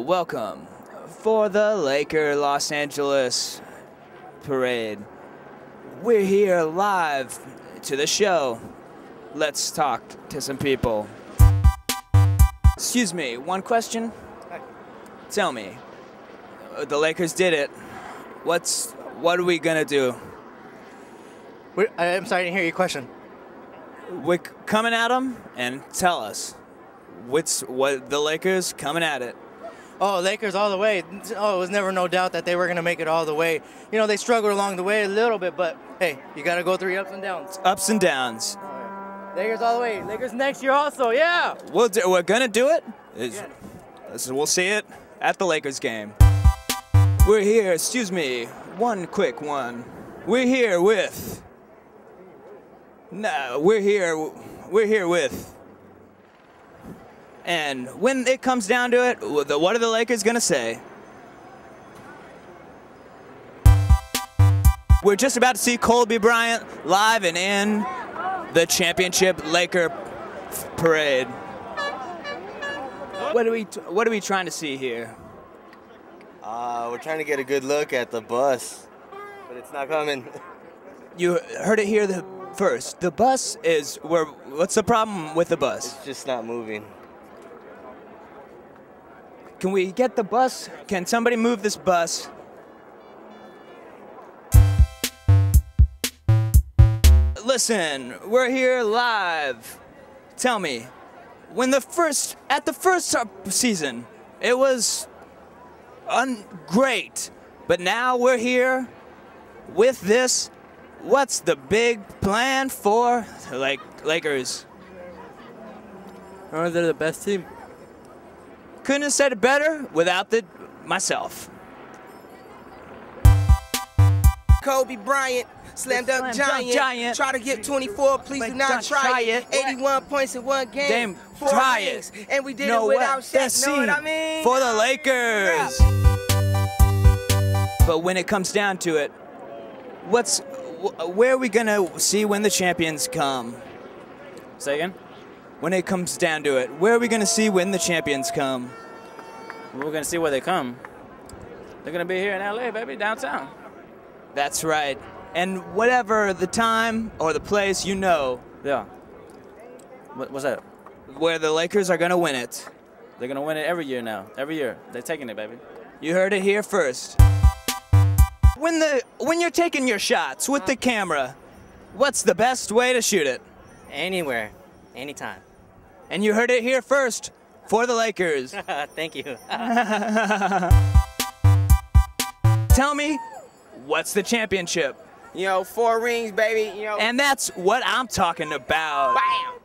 welcome for the Laker Los Angeles parade. We're here live to the show. Let's talk to some people. Excuse me, one question. Tell me, the Lakers did it. What's what are we gonna do? We're, I'm sorry, to hear your question. We're coming at them, and tell us what's what the Lakers coming at it. Oh, Lakers all the way. Oh, it was never no doubt that they were going to make it all the way. You know, they struggled along the way a little bit, but hey, you got to go through ups and downs. Ups and downs. Oh, Lakers all the way. Lakers next year also, yeah. We'll do, we're gonna do it. Listen, we'll see it at the Lakers game. We're here. Excuse me. One quick one. We're here with. No, we're here. We're here with. And when it comes down to it, what are the Lakers gonna say? We're just about to see Colby Bryant live and in the championship Laker parade. What are we What are we trying to see here? Uh, we're trying to get a good look at the bus, but it's not coming. You heard it here the first. The bus is where. What's the problem with the bus? It's just not moving. Can we get the bus? Can somebody move this bus? Listen, we're here live. Tell me, when the first at the first season, it was great, but now we're here with this. What's the big plan for like Lakers? Remember, they're the best team. Couldn't have said it better without the myself. Kobe Bryant, slam dunk giant. giant. Try to get 24, please Like, do not try, try it. it. 81 points in one game. Damn, four try rings. it. And we did no it without way. Shaq. That's know what I mean? for the Lakers. But when it comes down to it, what's wh- where are we gonna see when the champions come? Say again? When it comes down to it, where are we gonna see when the champions come? We're gonna see where they come. They're gonna be here in LA, baby, downtown. That's right. And whatever the time or the place, you know Yeah. What, what's that? where the Lakers are gonna win it. They're gonna win it every year now. Every year. They're taking it, baby. You heard it here first. When the when you're taking your shots with the camera, what's the best way to shoot it? Anywhere, anytime. And you heard it here first for the Lakers. Thank you. Tell me, what's the championship? You know, four rings, baby. You know, And that's what I'm talking about. bam.